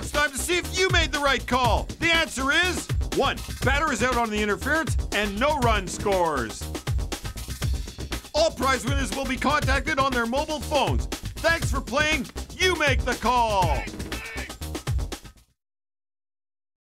it's time to see if you made the right call. The answer is one. Batter is out on the interference and no run scores. All prize winners will be contacted on their mobile phones. Thanks for playing. You make the call.